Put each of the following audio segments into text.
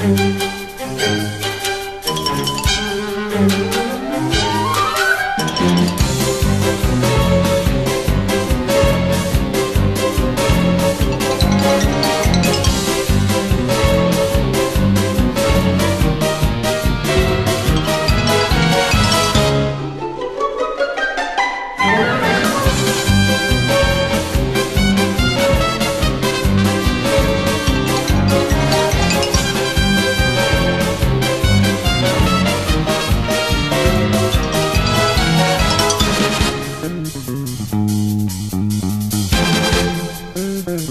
Thank you. 大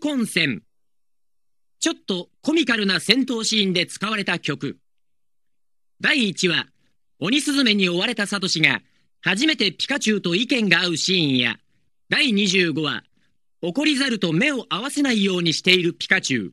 混戦。ちょっとコミカルな戦闘シーンで使われた曲。第1話、鬼スズメに追われたサトシが、初めてピカチュウと意見が合うシーンや、第25話、怒りざると目を合わせないようにしているピカチュウ。